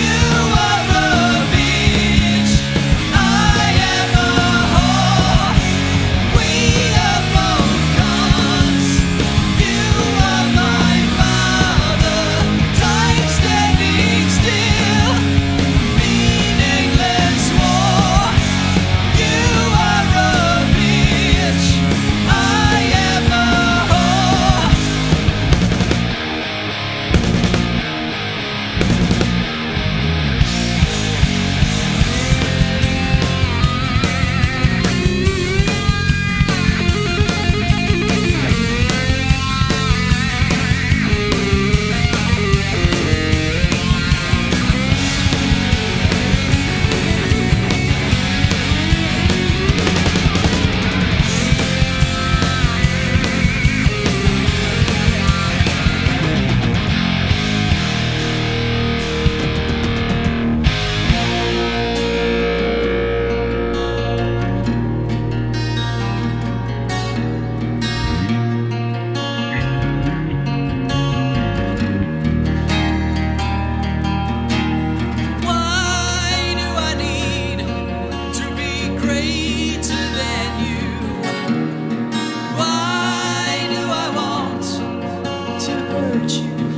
you. hurt you.